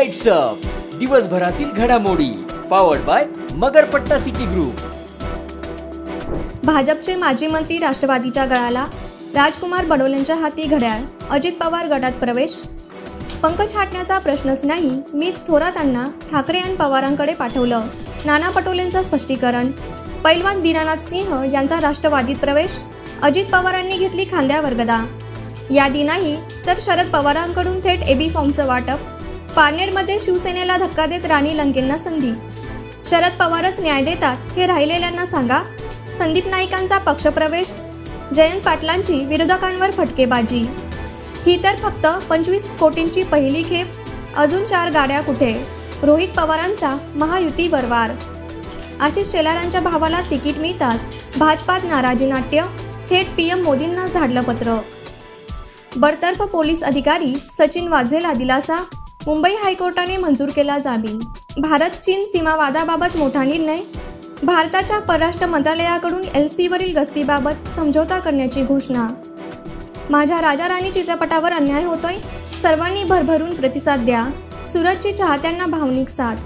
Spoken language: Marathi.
लाईट्स अप दिवसभरातील घडामोडी powered by Magarpatta city group भाजपचे माजी मंत्री राष्ट्रवादीच्या गळाला राजकुमार बडोलेंच्या हाती घड्याळ अजित पवार गटात प्रवेश? पंकज छाटण्याचा प्रश्नच नाही मीच थोरातांना ठाकरे आणि पवारांकडे पाठवलं. नाना पटोलेंचं स्पष्टीकरण. पैलवान दीनानाथ सिंह यांचा राष्ट्रवादीत प्रवेश? अजित पवारांनी घेतली खांद्यावर गदा यादी नाही तर शरद पवारांकडून थेट एबी फॉर्मचं वाटप? पारनेरमध्ये शिवसेनेला धक्का देत राणी लंकेंना संधी. शरद पवारच न्याय देतात हे राहिलेल्यांना सांगा. संदीप नाईकांचा पक्षप्रवेश जयंत पाटलांची विरोधकांवर फटकेबाजी. ही तर फक्त पंचवीस कोटींची पहिली खेप अजून चार गाड्या कुठे? रोहित पवारांचा महायुतीवर वार आशिष शेलारांच्या भावाला तिकीट मिळताच भाजपात नाराजी नाट्य थेट पीएम मोदींनाच धाडलं पत्र. बडतर्फ पोलीस अधिकारी सचिन वाझेला दिलासा मुंबई हायकोर्टाने मंजूर केला जामीन. भारत चीन सीमावादाबाबत मोठा निर्णय? भारताच्या परराष्ट्र मंत्रालयाकडून एल सीवरील गस्तीबाबत समझोता करण्याची घोषणा. माझ्या राजा राणी चित्रपटावर अन्याय होतोय? सर्वांनी भरभरून प्रतिसाद द्या. सुरतची चाहत्यांना भावनिक साथ.